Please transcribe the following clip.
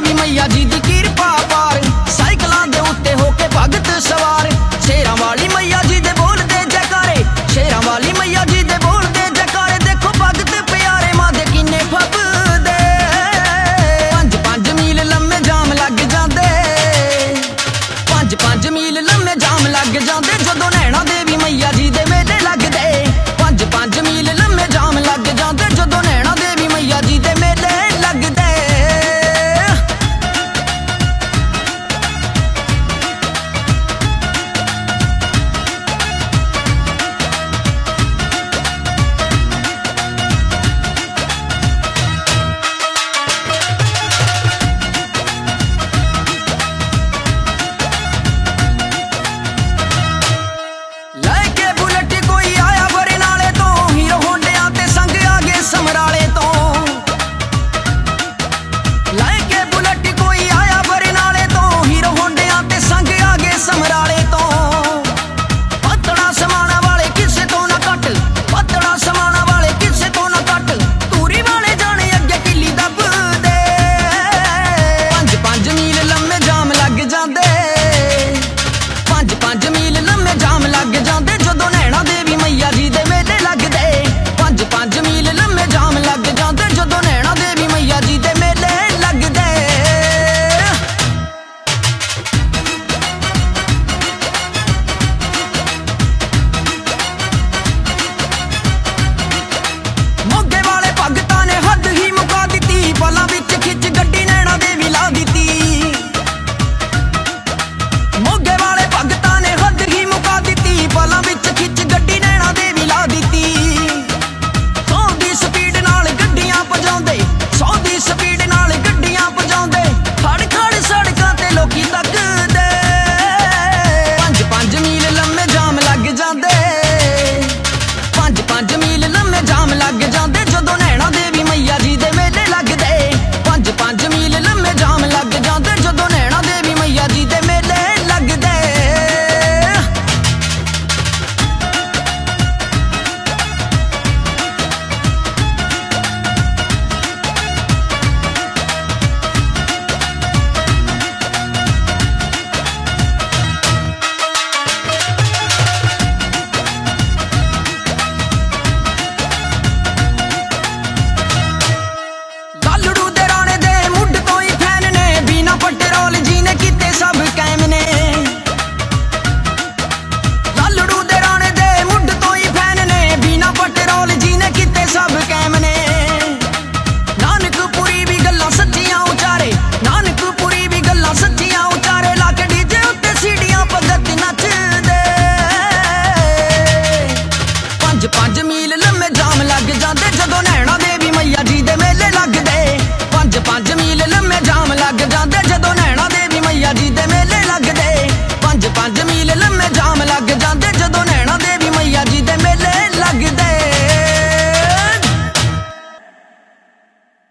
ਵੀ ਮਈਆ ਜੀ ਦੀ ਕਿਰਪਾ ਪਾਰ। ਸਾਈਕਲਾਂ ਦੇ ਉੱਤੇ ਹੋ ਕੇ ਭਗਤ ਸਵਾਰ। ਸ਼ੇਰਾਂ ਵਾਲੀ ਮਈਆ उलट कोई